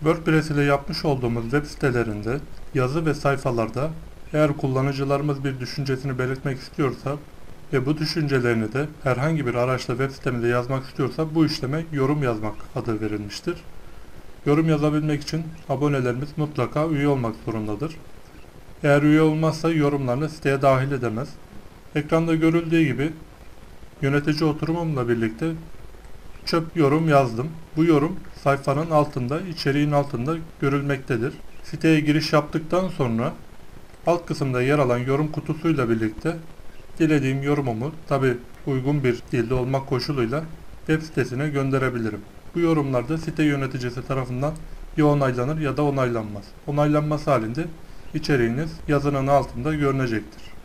WordPress ile yapmış olduğumuz web sitelerinde yazı ve sayfalarda eğer kullanıcılarımız bir düşüncesini belirtmek istiyorsa ve bu düşüncelerini de herhangi bir araçla web sitemizde yazmak istiyorsa bu işleme yorum yazmak adı verilmiştir. Yorum yazabilmek için abonelerimiz mutlaka üye olmak zorundadır. Eğer üye olmazsa yorumlarını siteye dahil edemez. Ekranda görüldüğü gibi yönetici oturumumla birlikte çöp yorum yazdım. Bu yorum sayfanın altında, içeriğin altında görülmektedir. Siteye giriş yaptıktan sonra alt kısımda yer alan yorum kutusuyla birlikte dilediğim yorumumu tabi uygun bir dilde olmak koşuluyla web sitesine gönderebilirim. Bu yorumlar da site yöneticisi tarafından ya onaylanır ya da onaylanmaz. Onaylanması halinde içeriğiniz yazının altında görünecektir.